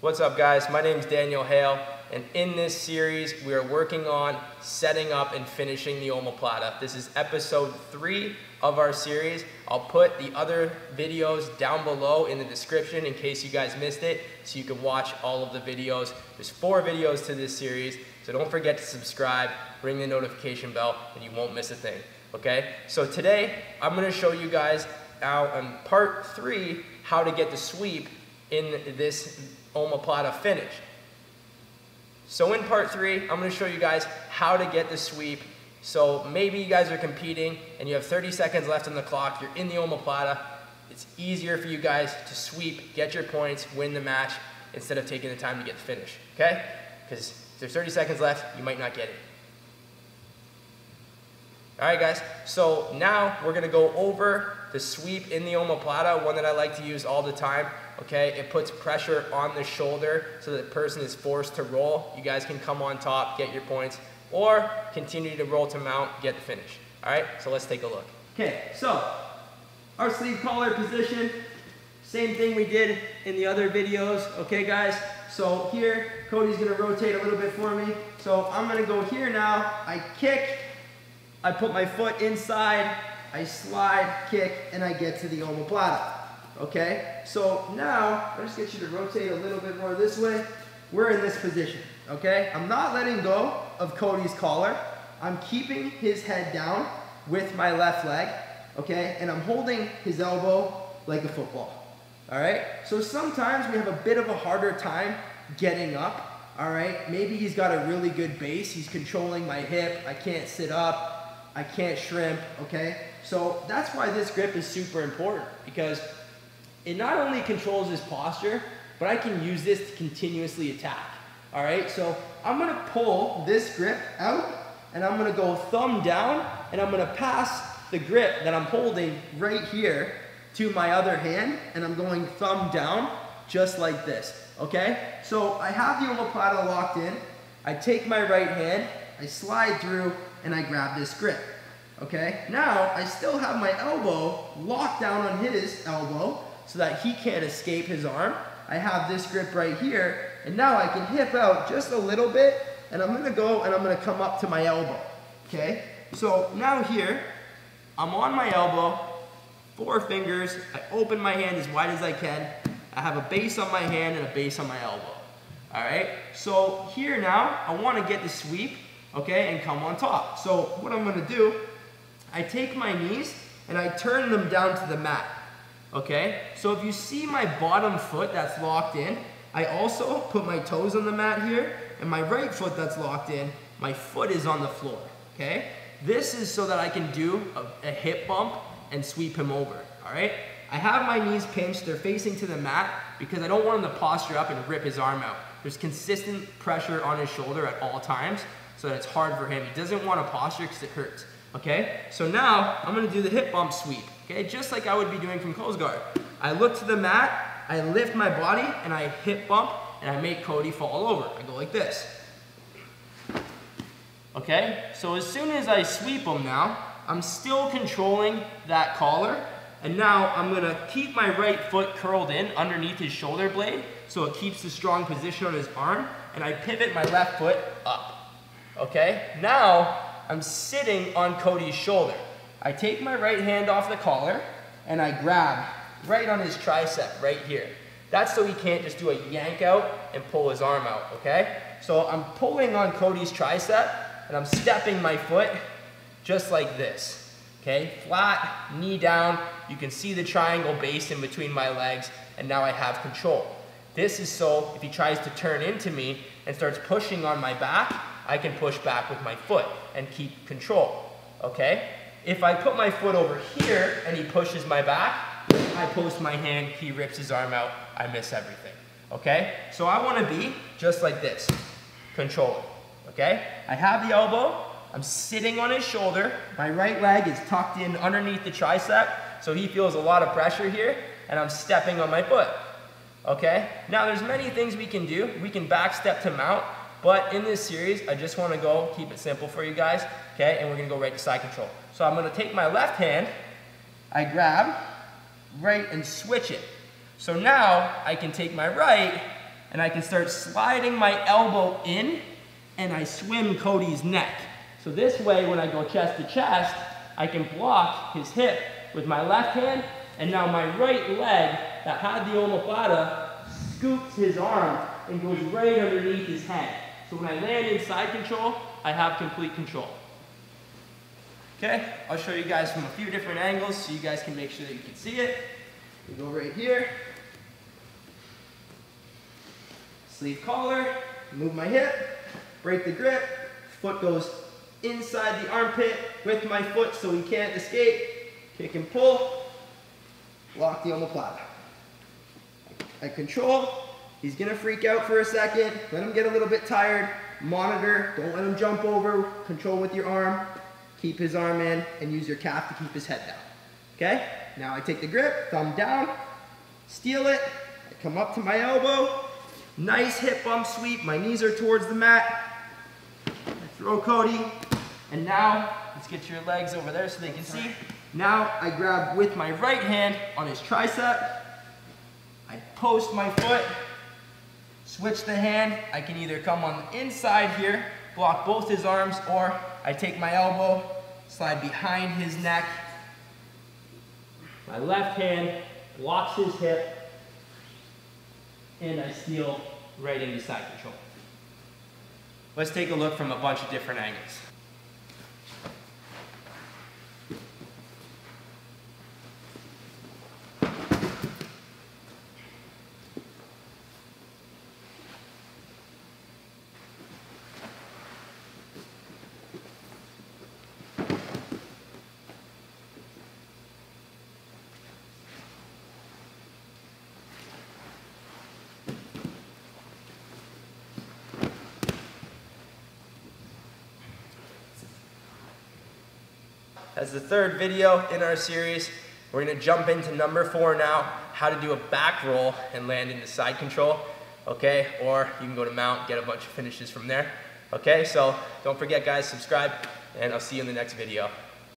What's up guys, my name is Daniel Hale and in this series we are working on setting up and finishing the omoplata. This is episode three of our series. I'll put the other videos down below in the description in case you guys missed it so you can watch all of the videos. There's four videos to this series so don't forget to subscribe, ring the notification bell and you won't miss a thing. Okay, so today I'm gonna show you guys now on part three how to get the sweep in this omoplata finish. So in part three, I'm gonna show you guys how to get the sweep. So maybe you guys are competing and you have 30 seconds left on the clock, you're in the omoplata, it's easier for you guys to sweep, get your points, win the match, instead of taking the time to get the finish, okay? Because if there's 30 seconds left, you might not get it. All right, guys, so now we're gonna go over the sweep in the omoplata, one that I like to use all the time, okay? It puts pressure on the shoulder so that the person is forced to roll. You guys can come on top, get your points, or continue to roll to mount, get the finish. All right, so let's take a look. Okay, so our sleeve collar position, same thing we did in the other videos, okay guys? So here, Cody's gonna rotate a little bit for me. So I'm gonna go here now, I kick, I put my foot inside, I slide, kick, and I get to the omoplata. Okay? So now, I'll just get you to rotate a little bit more this way. We're in this position. Okay? I'm not letting go of Cody's collar. I'm keeping his head down with my left leg. Okay? And I'm holding his elbow like a football. All right? So sometimes we have a bit of a harder time getting up. All right? Maybe he's got a really good base. He's controlling my hip. I can't sit up. I can't shrimp, okay? So that's why this grip is super important because it not only controls his posture, but I can use this to continuously attack, all right? So I'm gonna pull this grip out and I'm gonna go thumb down and I'm gonna pass the grip that I'm holding right here to my other hand and I'm going thumb down just like this, okay? So I have the omoplata locked in, I take my right hand, I slide through and I grab this grip. Okay, now I still have my elbow locked down on his elbow so that he can't escape his arm. I have this grip right here, and now I can hip out just a little bit, and I'm gonna go and I'm gonna come up to my elbow. Okay, so now here, I'm on my elbow, four fingers, I open my hand as wide as I can, I have a base on my hand and a base on my elbow. All right, so here now, I wanna get the sweep, okay, and come on top. So what I'm gonna do, I take my knees and I turn them down to the mat, okay? So if you see my bottom foot that's locked in, I also put my toes on the mat here, and my right foot that's locked in, my foot is on the floor, okay? This is so that I can do a, a hip bump and sweep him over, all right? I have my knees pinched, they're facing to the mat because I don't want him to posture up and rip his arm out. There's consistent pressure on his shoulder at all times, so that it's hard for him. He doesn't want to posture because it hurts. Okay, so now I'm gonna do the hip bump sweep, okay, just like I would be doing from close guard. I look to the mat, I lift my body, and I hip bump, and I make Cody fall over. I go like this. Okay, so as soon as I sweep him now, I'm still controlling that collar, and now I'm gonna keep my right foot curled in underneath his shoulder blade, so it keeps the strong position on his arm, and I pivot my left foot up. Okay, now I'm sitting on Cody's shoulder. I take my right hand off the collar and I grab right on his tricep right here. That's so he can't just do a yank out and pull his arm out, okay? So I'm pulling on Cody's tricep and I'm stepping my foot just like this, okay? Flat, knee down. You can see the triangle base in between my legs and now I have control. This is so if he tries to turn into me and starts pushing on my back, I can push back with my foot and keep control, okay? If I put my foot over here and he pushes my back, I post my hand, he rips his arm out, I miss everything, okay? So I wanna be just like this, controlling, okay? I have the elbow, I'm sitting on his shoulder, my right leg is tucked in underneath the tricep, so he feels a lot of pressure here, and I'm stepping on my foot, okay? Now there's many things we can do. We can back step to mount, but in this series, I just wanna go keep it simple for you guys, okay? And we're gonna go right to side control. So I'm gonna take my left hand, I grab, right, and switch it. So now I can take my right and I can start sliding my elbow in and I swim Cody's neck. So this way, when I go chest to chest, I can block his hip with my left hand, and now my right leg that had the omoplata scoops his arm and goes right underneath his head. So when I land in side control, I have complete control. Okay, I'll show you guys from a few different angles so you guys can make sure that you can see it. We go right here. Sleeve collar, move my hip, break the grip, foot goes inside the armpit with my foot so he can't escape. Kick and pull, lock the omoplata. I control, he's gonna freak out for a second, let him get a little bit tired, monitor, don't let him jump over, control with your arm, keep his arm in, and use your calf to keep his head down. Okay? Now I take the grip, thumb down, steal it, I come up to my elbow, nice hip bump sweep, my knees are towards the mat, I throw Cody, and now, let's get your legs over there so they can see. Now I grab with my right hand on his tricep, I post my foot, switch the hand, I can either come on the inside here, block both his arms, or I take my elbow, slide behind his neck, my left hand blocks his hip, and I steal right into side control. Let's take a look from a bunch of different angles. As the third video in our series, we're gonna jump into number four now, how to do a back roll and land into side control, okay? Or you can go to mount, get a bunch of finishes from there, okay? So don't forget guys, subscribe, and I'll see you in the next video.